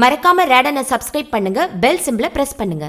மறக்காம ரேடனை சப்ஸ்கிரைப் பண்ணுங்க. பெல் சிம்பிளை பிரஸ் பண்ணுங்க.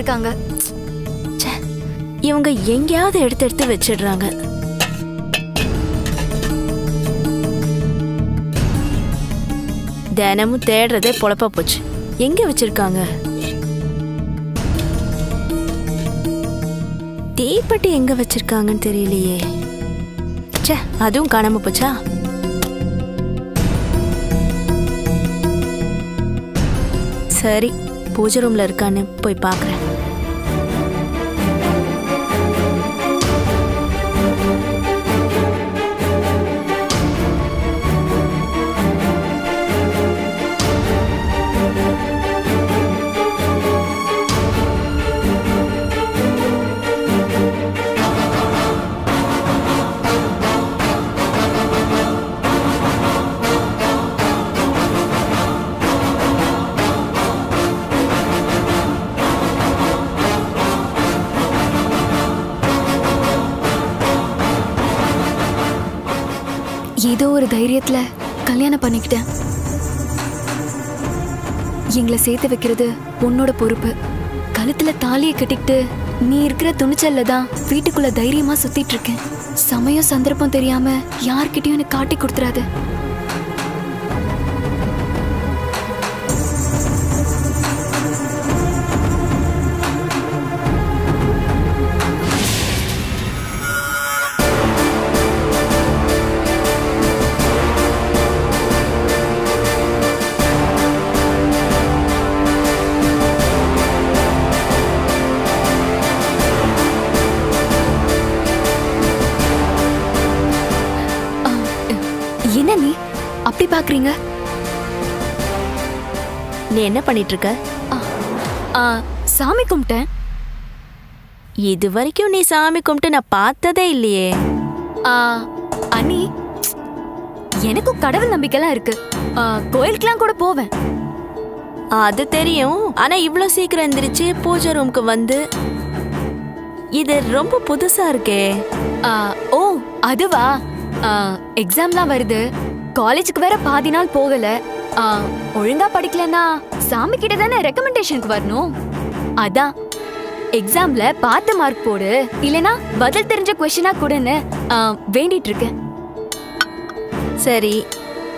போயிருக்காங்க இவங்க எங்கேயாவது எடுத்து எடுத்து வச்சிடுறாங்க. தினமும் தேடுறதே பொழப்பா போச்சு. எங்க வச்சிருக்காங்க? தீப்பெட்டி எங்க வச்சிருக்காங்கன்னு தெரியலையே. ச்சே அதுவும் காணாம போச்சா? சரி பூஜை ரூம்ல இருக்கான்னு போய் பாக்குறேன். ஒரு கல்யாணம் பண்ணிக்கிட்டேன். எங்களை சேர்த்து வைக்கிறது உன்னோட பொறுப்பு. கழுத்துல தாலியை கட்டிக்கிட்டு நீ இருக்கிற துணிச்சல்ல தான் வீட்டுக்குள்ள தைரியமா சுத்திட்டு இருக்கேன். சமயம் சந்தர்ப்பம் தெரியாம யார்கிட்டயும் எனக்கு காட்டி கொடுத்துறாது. என்ன பண்ணிட்டு இருக்க ஆ, சாமி கும்பிட்டேன். இது வரைக்கும் நீ சாமி கும்பிட்டு நான் பார்த்ததே இல்லையே. ஆ, அண்ணி எனக்கும் கடவுள் நம்பிக்கைலாம் இருக்கு. ஆ, கோயிலுக்கெல்லாம் கூட போவேன். அது தெரியும். ஆனா இவ்ளோ சீக்கிரம் எந்திரிச்சு பூஜை ரூம்க்கு வந்து இது ரொம்ப புதுசா இருக்கே. ஆ, ஓ அதுவா? ஆ, எக்ஸாம்லாம் வருது. காலேஜுக்கு வேற பாதி நாள் போகல. ஒழுங்கா படிக்கலன்னா சாமி கிட்ட தானே ரெக்கமெண்டேஷனுக்கு வரணும்? அதான். எக்ஸாம்ல பார்த்து மார்க் போடு. இல்லனா பதில் தெரிஞ்ச கொஸ்டினா கொடுன்னு வேண்டிட்டு இருக்கேன் சரி.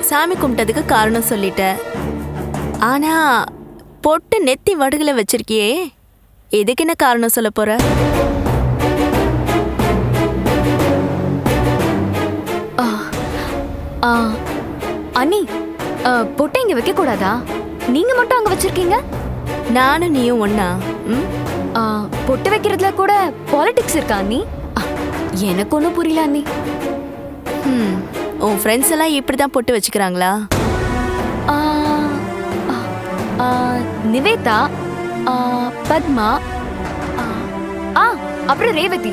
சாமி கும்பிட்டதுக்கு காரணம் சொல்லிட்ட. ஆனா பொட்டு நெத்தி வடுகுல வச்சிருக்கியே எதுக்கு என்ன காரணம் சொல்ல போற? ஆ, ஆ, அண்ணி பொட்டை இங்க வைக்க கூடாதா? நீங்க மட்டும் அங்க வச்சிருக்கீங்க? நானும் நீயும் ஆ, பொட்டு வைக்கிறதுல கூட பாலிடிக்ஸ் இருக்கா ஆ, எனக்கு ஒன்றும் புரியல அண்ணி. ம் உன் ஃப்ரெண்ட்ஸ் எல்லாம் இப்படி தான் பொட்டு வச்சுக்கிறாங்களா? நிவேதா பத்மா ஆ, அப்புறம் ரேவதி.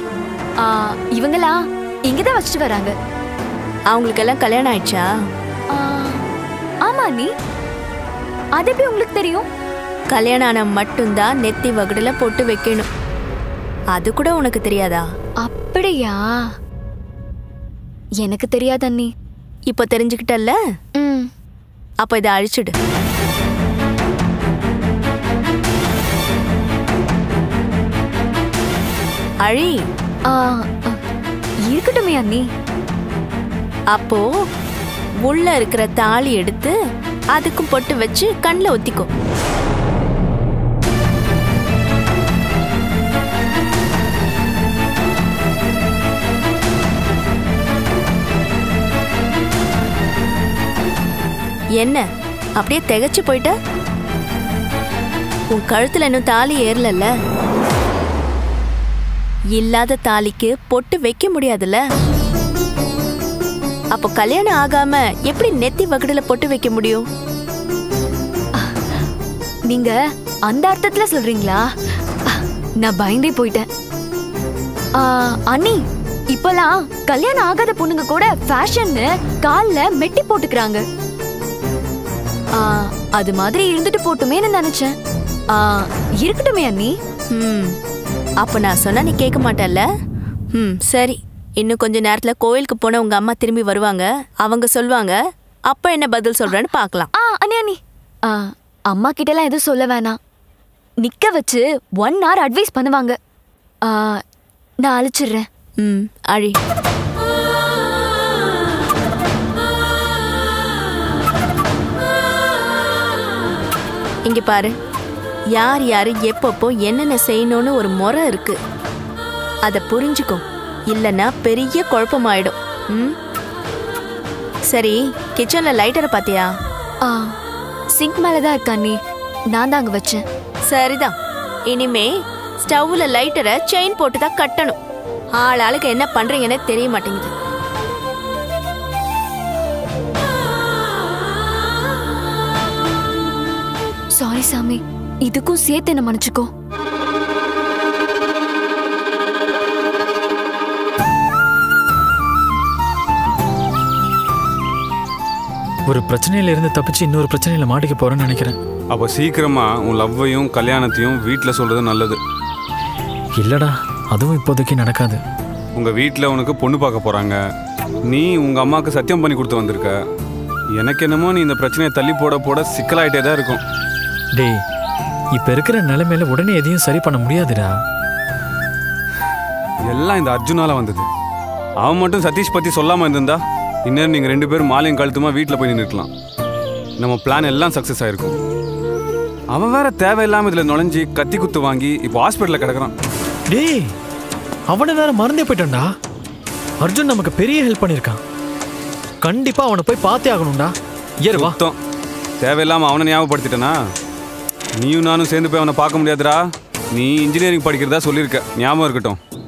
இவங்களா இங்கதான் வச்சுட்டு வராங்க. அவங்களுக்கெல்லாம் கல்யாணம் ஆயிடுச்சா? அண்ணி? அது எப்படி உங்களுக்கு தெரியும்? கல்யாணம் ஆனா மட்டும்தான் நெத்தி வகுடுல பொட்டு வைக்கணும். அது கூட உனக்கு தெரியாதா? அப்படியா? எனக்கு தெரியாது அண்ணி. இப்போ தெரிஞ்சுக்கிட்டல்ல? ம். அப்போ இதை அழிச்சிடு. அழி. ஆ, ஆ, இருக்கட்டுமே அண்ணி. அப்போ உள்ள இருக்கிற தாலி எடுத்து அதுக்கும் பொட்டு வச்சு கண்ணில் ஒத்திக்கும் என்ன? அப்படியே திகைச்சு போயிட்ட? உன் கழுத்துல இன்னும் தாலி ஏறலல்ல? இல்லாத தாலிக்கு பொட்டு வைக்க முடியாதுல்ல? அப்போ கல்யாணம் ஆகாம எப்படி நெத்தி வகுடுல பொட்டு வைக்க முடியும்? நீங்க அந்த அர்த்தத்துல சொல்றீங்களா? நான் பயந்தே போயிட்டேன். அண்ணி இப்பெல்லாம் கல்யாணம் ஆகாத பொண்ணுங்க கூட ஃபேஷன்னு கால்ல மெட்டி போட்டுக்கிறாங்க. ஆ, அது மாதிரி இருந்துட்டு போட்டுமேன்னு நினைச்சேன். ஆ, இருக்கட்டுமே அண்ணி. ம் அப்போ நான் சொன்னா நீ கேட்க மாட்டல்ல? ம் சரி. இன்னும் கொஞ்ச நேரத்துல கோயிலுக்கு போன உங்க அம்மா திரும்பி வருவாங்க. அவங்க சொல்லுவாங்க அப்ப என்ன பதில் சொல்றேன்னு பார்க்கலாம் ஆ அண்ணி அண்ணி. அம்மா கிட்டலாம் எதுவும் சொல்ல வேணாம். நிக்க வச்சு ஒன் hour அட்வைஸ் பண்ணுவாங்க. ஆ, நான் அழிச்சிடுறேன். ம் அழி. இங்க பாரு. யார் யாரு எப்பப்போ என்னென்ன செய்யணும்னு ஒரு முறை இருக்கு. அதை புரிஞ்சுக்கோ. இல்லைன்னா பெரிய குழப்பமாயிடும். ம்? சரி கிச்சன்ல லைட்டரை பாத்தியா? ஆ சிங்க் மேல தான் இருக்கா அண்ணி நான் தான் அங்க வச்சேன். சரிதான். இனிமே ஸ்டவ்ல லைட்டரை செயின் போட்டு தான் கட்டணும். ஆள் ஆளுக்கு என்ன பண்றீங்கன்னு தெரிய மாட்டேங்குது. சாரி சாமி இதுக்கும் சேர்த்து என்ன மன்னிச்சுக்கோ? ஒரு பிரச்சனையில இருந்து தப்பிச்சு இன்னொரு பிரச்சனையில மாட்டிக்க போறேன்னு நினைக்கிறேன். அப்போ சீக்கிரமா உன் லவ்வையும் கல்யாணத்தையும் வீட்டில் சொல்றது நல்லது. இல்லடா அதுவும் இப்போதைக்கு நடக்காது. உங்க வீட்டில் உனக்கு பொண்ணு பார்க்க போறாங்க. நீ உங்க அம்மாவுக்கு சத்தியம் பண்ணி கொடுத்து வந்திருக்க. எனக்கு என்னமோ நீ இந்த பிரச்சனையை தள்ளி போட போட சிக்கலாயிட்டே தான் இருக்கும். டேய் இப்ப இருக்கிற நிலைமையில உடனே எதையும் சரி பண்ண முடியாதுடா. எல்லாம் இந்த அர்ஜுனால வந்தது. அவன் மட்டும் சதீஷ் பத்தி சொல்லாம இருந்திருந்தா இன்னும் நீங்க ரெண்டு பேரும் மாலையும் கழுத்துமா வீட்டில் போய் நின்றுக்கலாம் நம்ம பிளான் எல்லாம் சக்ஸஸ் ஆயிருக்கும். அவன் வேற தேவையில்லாம இதுல நுழைஞ்சி கத்தி குத்து வாங்கி இப்போ ஹாஸ்பிட்டலில் கிடக்குறான். டேய் அவனை வேற மறந்தே போயிட்டான்டா. அர்ஜுன் நமக்கு பெரிய ஹெல்ப் பண்ணியிருக்கான் கண்டிப்பா அவனை போய் பார்த்தே ஆகணும்டா. ஏறு வா. சுத்தம். தேவையில்லாம அவனை ஞாபகப்படுத்திட்டனா? நீயும் நானும் சேர்ந்து போய் அவனை பார்க்க முடியாதுடா. நீ இன்ஜினியரிங் படிக்கிறதா சொல்லியிருக்க. ஞாபகம் இருக்கட்டும்.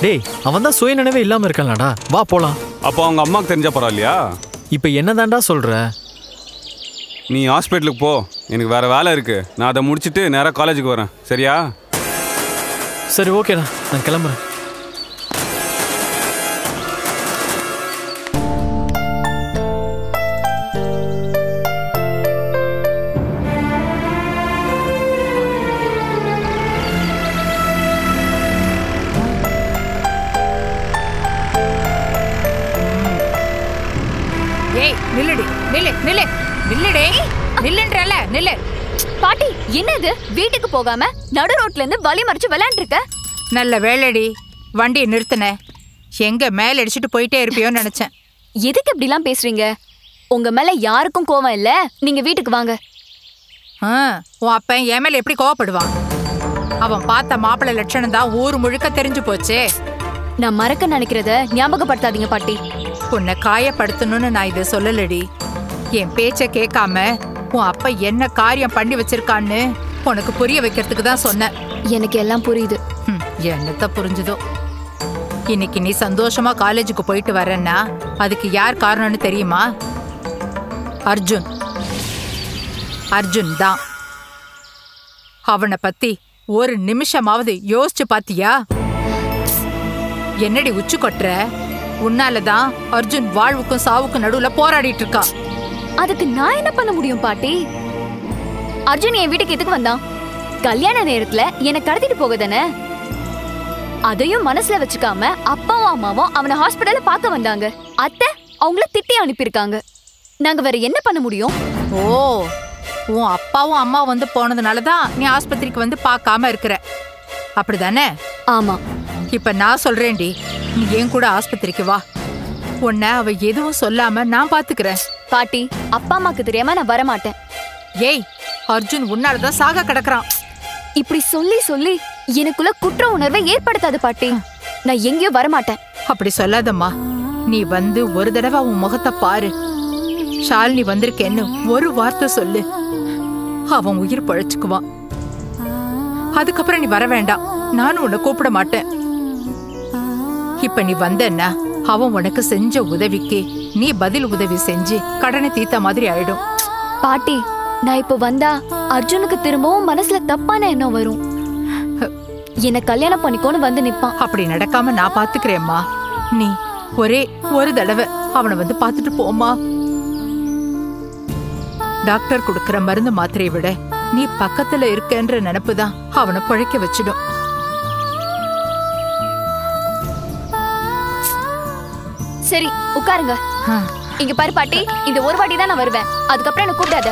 டேய் அவன் தான் சுயநினைவே இல்லாம இருக்கான்லடா. வா போலாம். அப்போ அவங்க அம்மாவுக்கு தெரிஞ்சா பரவாயில்லையா? இப்ப என்னதான்டா சொல்ற? நீ ஹாஸ்பிட்டலுக்கு போ. எனக்கு வேற வேலை இருக்கு. நான் அதை முடிச்சிட்டு நேராக காலேஜுக்கு வரேன். சரியா? சரி ஓகேடா. நான் கிளம்புறேன். நில்லு. நில்லு நில்லுடி. நில்லுன்றல நில்லு. பாட்டி என்ன இது வீட்டுக்கு போகாம நடு ரோட்ல இருந்து வழி மறிச்சு விளையாண்டு இருக்க நல்ல வேலைடி. வண்டியை நிறுத்தின. எங்க மேல அடிச்சுட்டு போயிட்டே இருப்பியோன்னு நினைச்சேன். எதுக்கு இப்படிலாம் பேசுறீங்க? உங்க மேல யாருக்கும் கோவம் இல்ல. நீங்க வீட்டுக்கு வாங்க. ஆ, உன் அப்பன் என் மேல எப்படி கோவப்படுவான்? அவன் பார்த்த மாப்பிள்ளை லட்சணம் தான் ஊர் முழுக்க தெரிஞ்சு போச்சே. நான் மறக்க நினைக்கிறத ஞாபகப்படுத்தாதீங்க பாட்டி. உன்னை காயப்படுத்தணும்னு நான் இதை சொல்லலடி. என் பேச்ச கேட்காம உன் அப்பா என்ன காரியம் பண்ணி வச்சிருக்கான்னு உனக்கு புரிய வைக்கிறதுக்கு தான் சொன்னேன். எனக்கு எல்லாம் புரியுது. என்னத்த புரிஞ்சுதோ. இன்னைக்கு நீ சந்தோஷமா காலேஜுக்கு போயிட்டு வரேன்னா அதுக்கு யார் காரணம்னு தெரியுமா? அர்ஜுன். அர்ஜுன் தான். அவனை பத்தி ஒரு நிமிஷமாவது யோசிச்சு பாத்தியா? என்னடி உச்சு கொட்டுற? உன்னாலதான் அர்ஜுன் வாழ்வுக்கும் சாவுக்கும் நடுவுல போராடிட்டு இருக்கா. அதுக்கு நான் என்ன பண்ண முடியும் பாட்டி? அர்ஜுன் என் வீட்டுக்கு எதுக்கு வந்தான்? கல்யாண நேரத்துல என்னை கடத்திட்டு போக தானே அதையும் மனசுல வச்சுக்காம அப்பாவும் அம்மாவும் அவனை ஹாஸ்பிடல்ல பார்க்க வந்தாங்க. அத்தை அவங்கள திட்டி அனுப்பியிருக்காங்க. நாங்க வேற என்ன பண்ண முடியும்? ஓ உன் அப்பாவும் அம்மா வந்து போனதுனால தான் நீ ஆஸ்பத்திரிக்கு வந்து பார்க்காம இருக்கிற. அப்படிதானே? ஆமா. இப்ப நான் சொல்றேன்டி நீ ஏன் கூட ஆஸ்பத்திரிக்கு வா. உன்னை அவ எதுவும் சொல்லாம நான் பாத்துக்கிறேன். பாட்டி அப்பா அம்மாக்கு தெரியாம நான் வர மாட்டேன் ஏய் அர்ஜுன் உன்னாலதான் சாக கிடக்குறான். இப்படி சொல்லி சொல்லி எனக்குள்ள குற்ற உணர்வை ஏற்படுத்தாது பாட்டி. நான் எங்கேயும் வர மாட்டேன் அப்படி சொல்லாதம்மா. நீ வந்து ஒரு தடவை உன் முகத்தை பாரு. ஷாலினி வந்திருக்கேன்னு ஒரு வார்த்தை சொல்லு. அவன் உயிர் பழச்சுக்குவான். அதுக்கப்புறம் நீ வர வேண்டாம். நானும் உன்னை கூப்பிட மாட்டேன். இப்ப நீ வந்தன்னா அவன் உனக்கு செஞ்ச உதவிக்கு. நீ பதில் உதவி செஞ்சு கடனை தீத்த மாதிரி ஆயிடும். பாட்டி நான் இப்போ வந்தா அர்ஜுனுக்கு திரும்பவும் மனசுல தப்பான எண்ணம் வரும். என்ன கல்யாணம் பண்ணிக்கோன்னு வந்து நிப்பான். அப்படி நடக்காம நான் பாத்துக்கிறேம்மா. நீ ஒரே ஒரு தடவை அவனை வந்து பார்த்துட்டு போமா டாக்டர் கொடுக்கிற மருந்து மாத்திரையை விட நீ பக்கத்துல இருக்கன்ற நினைப்பு தான் அவனை பழைக்க வச்சிடும். சரி உட்காருங்க. இங்க பாரு பாட்டி இந்த ஒரு வாட்டி தான் நான் வருவேன். அதுக்கப்புறம் என்ன கூப்பிடாத.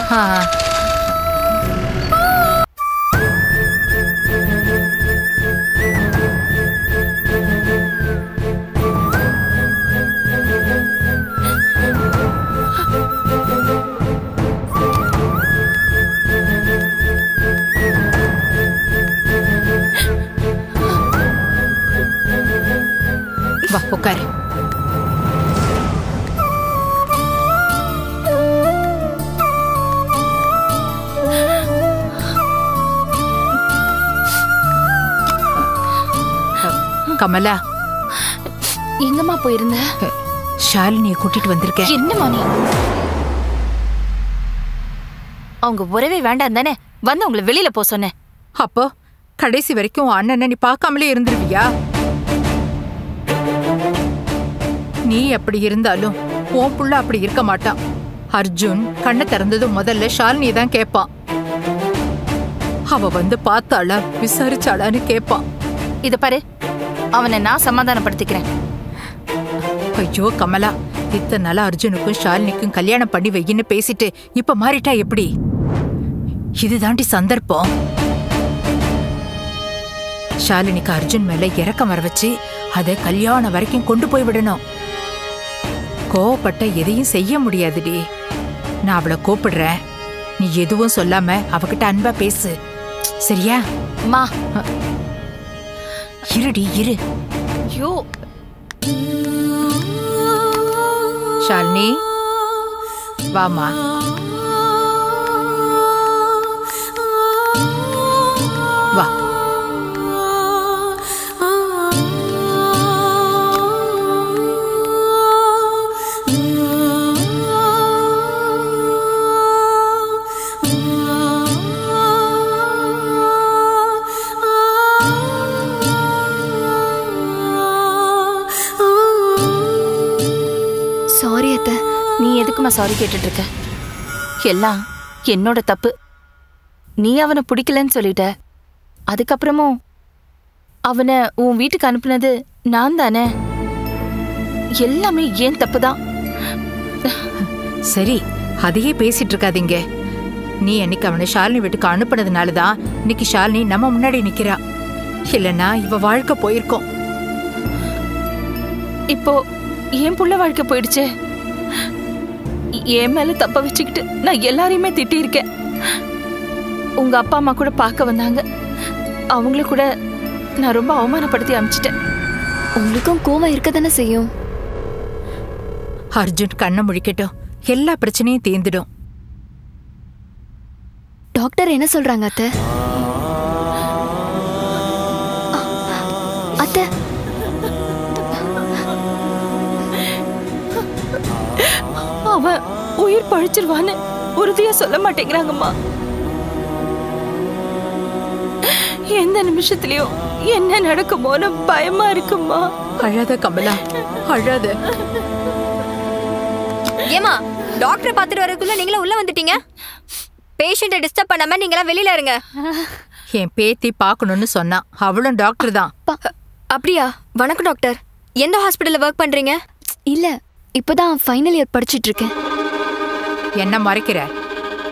கமலா. எங்கம்மா போயிருந்த? ஷாலினியை கூட்டிட்டு வந்திருக்கேன். என்னம்மா நீ அவங்க உறவே வேண்டாம் தானே? வந்து உங்களை வெளியில போ சொன்னேன். அப்போ கடைசி வரைக்கும் அண்ணனை நீ பார்க்காமலே இருந்துருவியா? நீ அப்படி இருந்தாலும் உன் புள்ள அப்படி இருக்க மாட்டான். அர்ஜுன் கண்ணை திறந்ததும் முதல்ல ஷாலினி தான் கேட்பான் அவ வந்து பார்த்தாளா விசாரிச்சாளான்னு கேட்பான் இத பாரு. அவனை நான் சமாதானப்படுத்திக்கிறேன். ஐயோ கமலா இத்தனை நாளா அர்ஜுனுக்கும் ஷாலினிக்கும் கல்யாணம் பண்ணி வையின்னு பேசிட்டு இப்ப மாறிட்டா எப்படி? இதுதாண்டி சந்தர்ப்பம். ஷாலினிக்கு அர்ஜுன் மேல இறக்கம் வர வச்சு அதை கல்யாணம் வரைக்கும் கொண்டு போய் விடணும். கோவப்பட்ட எதையும் செய்ய முடியாதுடி. நான் அவளை கூப்பிடுறேன். நீ எதுவும் சொல்லாம அவகிட்ட அன்பா பேசு. சரியா? மா. இருடி இரு. ஐயோ. ஷாலினி வாமா சாரி கேட்டுட்டு இருக்க எல்லாம் என்னோட தப்பு. நீ அவனை பிடிக்கலன்னு சொல்லிட்ட. அதுக்கப்புறமும் அவனை உன் வீட்டுக்கு அனுப்புனது நான் தானே? எல்லாமே ஏன் தப்பு தான் சரி அதையே பேசிட்டு இருக்காதீங்க நீ அன்னைக்கு அவனை ஷாலினி வீட்டுக்கு அனுப்புனதுனால தான் இன்னைக்கு ஷாலினி நம்ம முன்னாடி நிக்கிறா. இல்லனா இவ வாழ்க்கை போயிருக்கோம். இப்போ என் புள்ள வாழ்க்கை போயிடுச்சு? என் மேல தப்ப வச்சுக்கிட்டு நான் எல்லாரையுமே திட்டியிருக்கேன். உங்க அப்பா அம்மா கூட பார்க்க வந்தாங்க. அவங்கள கூட நான் ரொம்ப அவமானப்படுத்தி அனுப்பிச்சிட்டேன் உங்களுக்கும் கோவம் இருக்க தானே செய்யும்? அர்ஜுன் கண்ணை முழிக்கட்டும். எல்லா பிரச்சனையும் தீர்ந்துடும். டாக்டர் என்ன சொல்றாங்க அத்தை? அத்தை. அவன் உயிர் பழிச்சிருவான்னு உறுதியா சொல்ல மாட்டேங்கிறாங்கம்மா. எந்த நிமிஷத்துலயும் என்ன நடக்குமோன்னு பயமா இருக்கும்மா. அழாத கமலா அழாத. ஏமா டாக்டர் பார்த்துட்டு வரக்குள்ள நீங்களும் உள்ள வந்துட்டீங்க? பேஷண்ட்டை டிஸ்டர்ப் பண்ணாம நீங்களாம் வெளியில இருங்க. என் பேத்தி பார்க்கணும்னு சொன்னா அவளும் டாக்டர் தான். அப்படியா? வணக்கம் டாக்டர் எந்த ஹாஸ்பிட்டல்ல ஒர்க் பண்றீங்க? இல்ல இப்பதான் ஃபைனல் இயர் படிச்சிட்டு இருக்கேன். என்ன மறைக்கிற?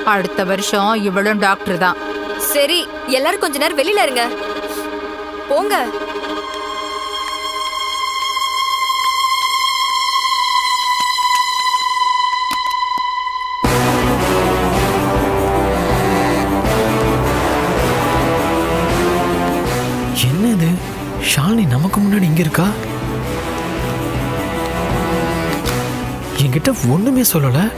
அடுத்த வருஷம் இவளும் டாக்டர் தான். சரி எல்லாரும் கொஞ்ச நேரம் வெளியில இருங்க. போங்க. என்னது? ஷாலினி நமக்கு முன்னாடி இங்க இருக்கா? என்கிட்ட ஒண்ணுமே சொல்லலை.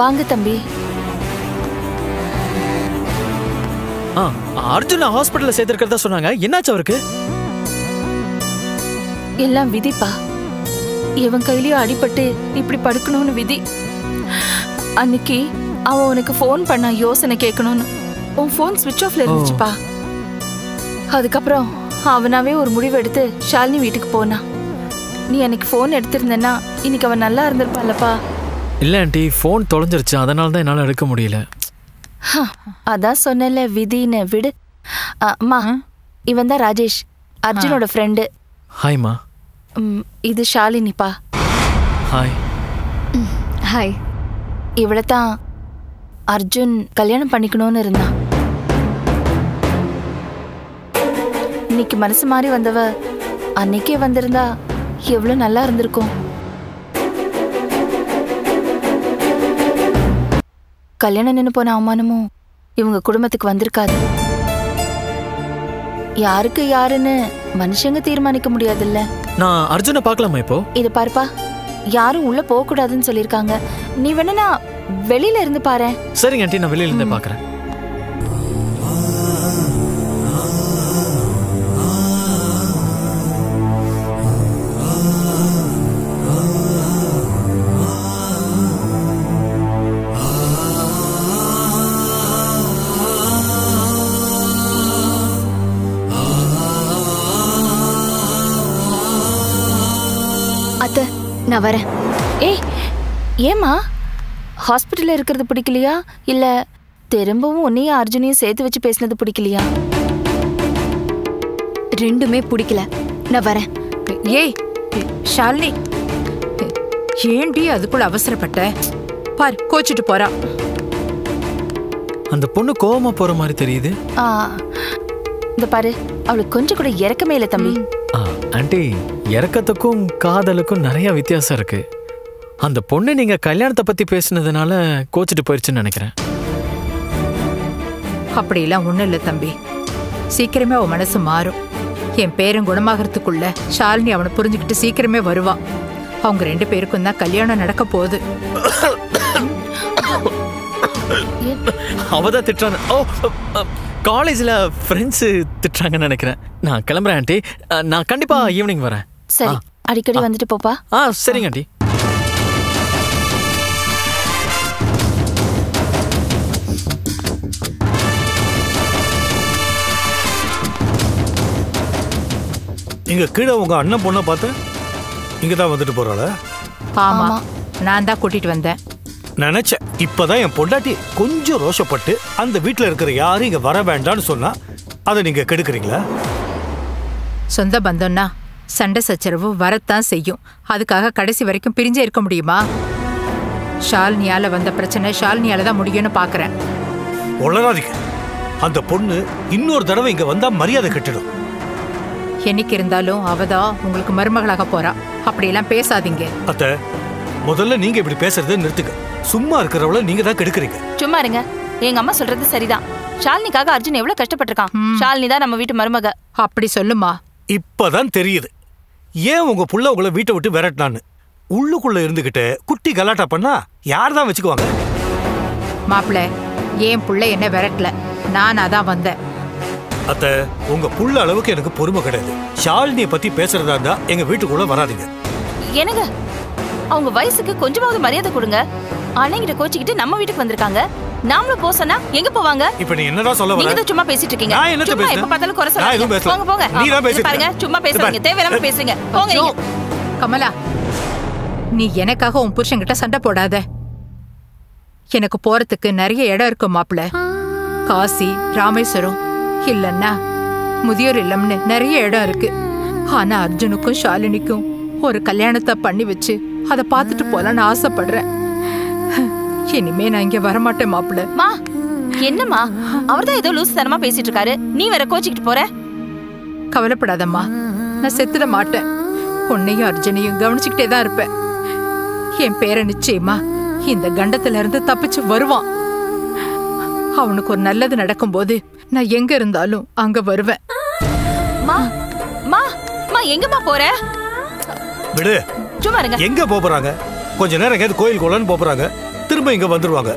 வாங்க தம்பி. ஆ அர்ஜுன் ஹாஸ்பிட்டல்ல சேர்த்திருக்கிறதா சொன்னாங்க. என்னாச்சு அவருக்கு? எல்லாம் விதிப்பா. இவன் கையிலயும் அடிபட்டு இப்படி படுக்கணும்னு விதி. அன்னைக்கு அவன் உனக்கு ஃபோன் பண்ண யோசனை கேட்கணும்னு. உன் ஃபோன் ஸ்விட்ச் ஆஃப்ல இருந்துச்சுப்பா. அதுக்கப்புறம் அவனாவே ஒரு முடிவு எடுத்து ஷாலினி வீட்டுக்கு போனான் நீ அன்னைக்கு ஃபோன் எடுத்திருந்தேன்னா இன்னைக்கு அவன் நல்லா இருந்திருப்பான்லப்பா. இல்ல ஆண்டி ஃபோன் தொலைஞ்சிருச்சு. அதனால தான் என்னால எடுக்க முடியல. ஹ, அதான் சொன்னல விதின்னு. விடு. அம்மா இவன் தான் ராஜேஷ். அர்ஜுனோட ஃப்ரெண்டு ஹாய்மா இது ஷாலினிப்பா. ஹாய் ஹாய் இவளை தான் அர்ஜுன் கல்யாணம் பண்ணிக்கணும்னு இருந்தான் இன்னைக்கு மனசு மாறி வந்தவ அன்னைக்கே வந்திருந்தா எவ்வளவு நல்லா இருந்திருக்கும். கல்யாணம் நின்று போன அவமானமும் இவங்க குடும்பத்துக்கு வந்திருக்காது. யாருக்கு யாருன்னு மனுஷங்க தீர்மானிக்க முடியாதுல்ல. நான் அர்ஜுனை பார்க்கலாமா இப்போ? இது பாருப்பா. யாரும் உள்ள போக கூடாதுன்னு சொல்லிருக்காங்க நீ வேணா வெளியில இருந்து பாரு சரிங்க ஆண்டி நான் வெளியில இருந்தே பார்க்கறேன் நான் வரேன். ஏய் ஏமா ஹாஸ்பிட்டல்ல இருக்கிறது பிடிக்கலையா? இல்ல திரும்பவும் உன்னையும் அர்ஜுனையும் சேர்த்து வச்சு பேசினது பிடிக்கலையா? ரெண்டுமே பிடிக்கல. நான் வரேன். ஏய் ஷாலினி ஏண்டி அதுக்குள்ள அவசரப்பட்ட? பார் கோச்சிட்டு போறா. அந்த பொண்ணு கோவமா போற மாதிரி தெரியுது. ஆ, இந்த பாரு. அவளுக்கு கொஞ்சம் கூட இறக்கமே இல்லை தம்பி. ஆ, ஆண்டி இறக்கத்துக்கும் காதலுக்கும் நிறைய வித்தியாசம் இருக்கு. அந்த பொண்ணு நீங்க கல்யாணத்தை பத்தி பேசுனதுனால கோச்சிட்டு போயிருச்சுன்னு நினைக்கிறேன். அப்படியெல்லாம் ஒண்ணும் இல்ல தம்பி. சீக்கிரமே அவன் மனசு மாறும். என் பேரன் குணமாகறதுக்குள்ள ஷாலினி அவனை புரிஞ்சுக்கிட்டு சீக்கிரமே வருவான் அவங்க ரெண்டு பேருக்கும் தான் கல்யாணம் நடக்க போகுது. அவதான் திட்டுறாங்க. ஓ காலேஜ்ல ஃப்ரெண்ட்ஸ் திட்டுறாங்கன்னு நினைக்கிறேன். நான் கிளம்புறேன் ஆண்டி. நான் கண்டிப்பா ஈவினிங் வரேன். சரி. அடிக்கடி வந்துட்டு போப்பா? ஆ சரிங்க ஆண்டி. இங்க கீழே உங்க அண்ணன் பொண்ணை பார்த்தேன் இங்க தான் வந்துட்டு போறாள? ஆமா. நான் தான் கூட்டிட்டு வந்தேன். நினைச்சேன். இப்பதான் என் பொண்டாட்டி கொஞ்சம் ரோஷப்பட்டு அந்த வீட்ல இருக்கிற யாரும் இங்க வர வேண்டாம்னு சொன்னா அதை நீங்க கெடுக்குறீங்களா? சொந்த பந்தம்னா சண்டை சச்சரவு வரத்தான் செய்யும். அதுக்காக கடைசி வரைக்கும் பிரிஞ்சே இருக்க முடியுமா? ஷாலினியால வந்த பிரச்சனை ஷாலினியால தான் முடியும்னு பாக்குறேன். உளராதீங்க அந்த பொண்ணு இன்னொரு தடவை இங்க வந்தா மரியாதை கெட்டுடும். என்னைக்கு இருந்தாலும் அவதான் உங்களுக்கு மருமகளாக போறா. அப்படியெல்லாம் பேசாதீங்க. அத்த முதல்ல நீங்க இப்படி பேசுறதை நிறுத்துங்க. சும்மா இருக்கிறவள நீங்க தான் கெடுக்குறீங்க. சும்மா இருங்க. எங்க அம்மா சொல்றது சரிதான். ஷாலினிக்காக அர்ஜுன் எவ்வளவு கஷ்டப்பட்டிருக்கான். ஷாலினி தான் நம்ம வீட்டு மருமக. அப்படி சொல்லுமா. இப்பதான் தெரியுது. ஏன் உங்க புள்ள உங்களை வீட்டை விட்டு விரட்டினான்னு? உள்ளுக்குள்ள இருந்துகிட்டு குட்டி கலாட்டா பண்ணா யார் தான் வச்சுக்குவாங்க? மாப்பிள்ள ஏன் புள்ள என்ன விரட்டல. நான் அதான் வந்தேன். அத்த உங்க புள்ள அளவுக்கு எனக்கு பொறுமை கிடையாது. ஷாலினியை பத்தி பேசுறதா இருந்தா எங்க வீட்டுக்குள்ள வராதீங்க. என்னங்க? அவங்க வயசுக்கு கொஞ்சமாவது மரியாதை கொடுங்க. அண்ணங்கிட்ட கோச்சிக்கிட்டு நம்ம வீட்டுக்கு வந்திருக்காங்க. நாமளும் போ சொன்னா எங்க போவாங்க? இப்ப நீ என்னதான் சொல்ல நீங்க வர? தான் சும்மா பேசிட்டு இருக்கீங்க. நான் என்னத்த சும்மா பேசுனேன்? எப்ப பார்த்தாலும் குறை நான் எதுவும் சொல்லாதீங்க பேசல. போங்க போங்க. நீ தான் பாருங்க. சும்மா பேசுறீங்க. தேவையில்லாம பேசுறீங்க போங்க நீங்க. கமலா நீ எனக்காக உன் புருஷன்கிட்ட சண்டை போடாத. எனக்கு போறதுக்கு நிறைய இடம் இருக்கு மாப்பிள காசி ராமேஸ்வரம் இல்லன்னா முதியோர் இல்லம்னு நிறைய இடம் இருக்கு. ஆனா அர்ஜுனுக்கும் ஷாலினிக்கும் ஒரு கல்யாணத்தை பண்ணி வச்சு அதை பார்த்துட்டு போலான்னு ஆசைப்படுறேன். இனிமே நான் இங்க வரமாட்டேன் மாப்பிள மா என்னம்மா? அவர்தான் ஏதோ லூசு தனமா பேசிட்டு இருக்காரு நீ வேற கோச்சிக்கிட்டு போற? கவலைப்படாதம்மா. நான் செத்துட மாட்டேன். உன்னையும் அர்ஜுனையும் கவனிச்சுக்கிட்டே தான் இருப்பேன். என் பேரை நிச்சயமா இந்த கண்டத்துல இருந்து தப்பிச்சு வருவான். அவனுக்கு ஒரு நல்லது நடக்கும்போது நான் எங்க இருந்தாலும் அங்க வருவேன். எங்கம்மா போற? விடு. சும்மா இருங்க. எங்க போப் போறாங்க? கொஞ்ச நேரம் எங்கேயாவது கோயில் கோலன்னு போறாங்க. திரும்ப இங்க வந்துருவாங்க.